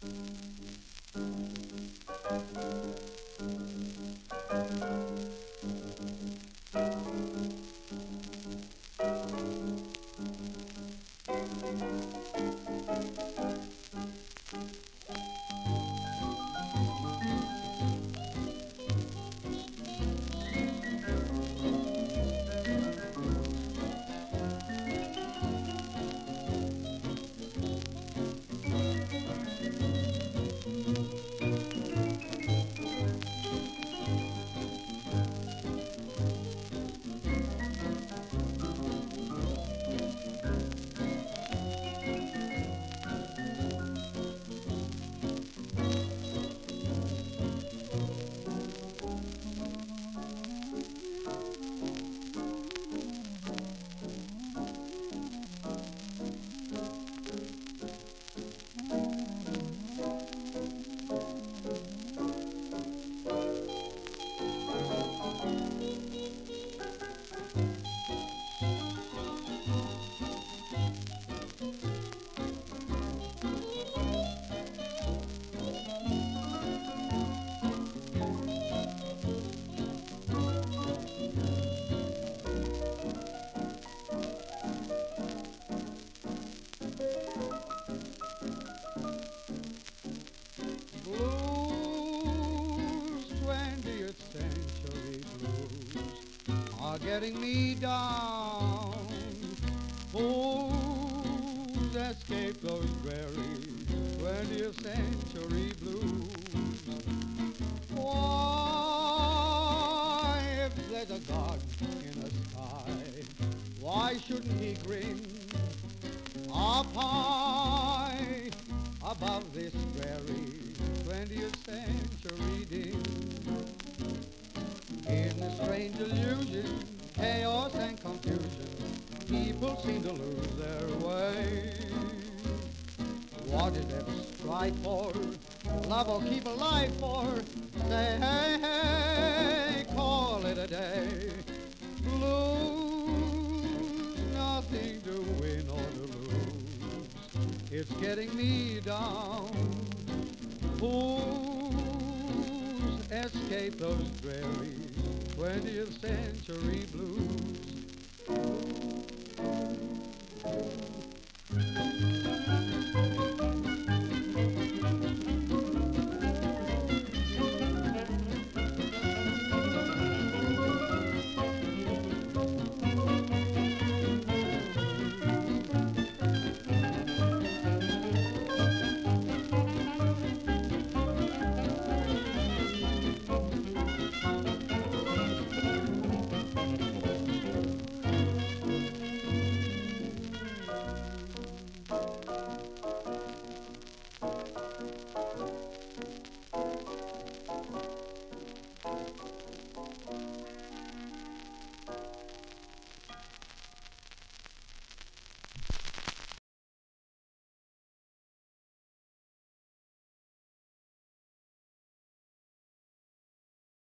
Thank you. Getting me down. Fools escape those very 20th century blues. Why, if there's a God in the sky, why shouldn't he grin up high above this very 20th century din? In a strange illusion chaos and confusion, people seem to lose their way. What did they strive for? Love or keep alive for? Say, hey, hey, call it a day. Lose, nothing to win or to lose. It's getting me down. Fools escape those dreary 20th century blues.